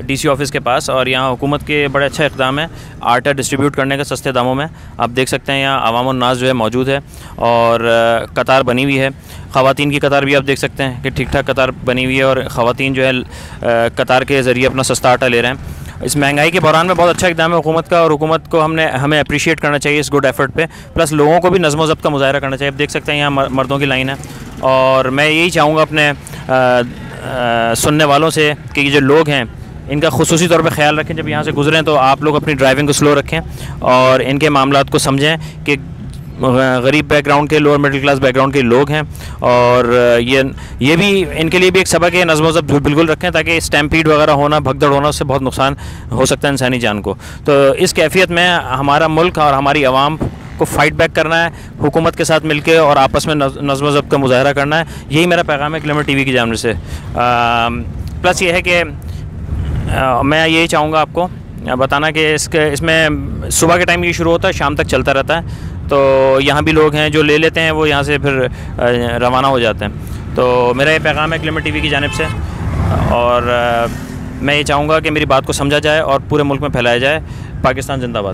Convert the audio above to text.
DC office के पास और यहाँ हुकूमत के बड़े अच्छा इकदाम है। आटा डिस्ट्रीब्यूट करने का सस्ते दामों में। आप देख सकते हैं यहाँ अवाम नाज जो है मौजूद है और कतार बनी हुई है। ख़वान की कतार भी आप देख सकते हैं कि ठीक ठाक कतार बनी हुई है और ख़वान जो है कतार के ज़रिए अपना सस्ता आटा ले रहे हैं। इस महँगाई के बहरान में बहुत अच्छा इकदाम है हुकूमत का और हुकूमत को हमने, हमें अप्रिशिएट करना चाहिए इस गुड एफर्ट पे। प्लस लोगों को भी नज़म ज़ब्त का मुजाहरा करना चाहिए। आप देख सकते हैं यहाँ मर्दों की लाइन है। और मैं यही चाहूँगा अपने आ, सुनने वालों से कि ये जो लोग हैं इनका खसूसी तौर पर ख्याल रखें जब यहाँ से गुजरें तो आप लोग अपनी ड्राइविंग को स्लो रखें और इनके मामला को समझें कि गरीब बैकग्राउंड के लोअर मिडिल क्लास बैकग्राउंड के लोग हैं और ये ये भी इनके लिए भी एक सबक है नज़म ज़ब बिल्कुल रखें ताकि स्टैम्पीड वगैरह होना भगदड़ होना उससे बहुत नुकसान हो सकता है इंसानी जान को। तो इस कैफियत में हमारा मुल्क और हमारी आवाम को फाइट बैक करना है, हुकूमत के साथ मिलकर और आपस में नज़म ज़ब का मुजाहरा करना है। यही मेरा पैगाम है किलोमीटर टी वी की जानव से। प्लस ये है कि मैं यही चाहूँगा आपको बताना कि इसके, इसमें सुबह के टाइम ये शुरू होता है, शाम तक चलता रहता है। तो यहाँ भी लोग हैं जो ले लेते हैं, वो यहाँ से फिर रवाना हो जाते हैं। तो मेरा ये पैगाम है किलोमीटर टीवी की जानब से। और मैं ये चाहूँगा कि मेरी बात को समझा जाए और पूरे मुल्क में फैलाया जाए। पाकिस्तान जिंदाबाद।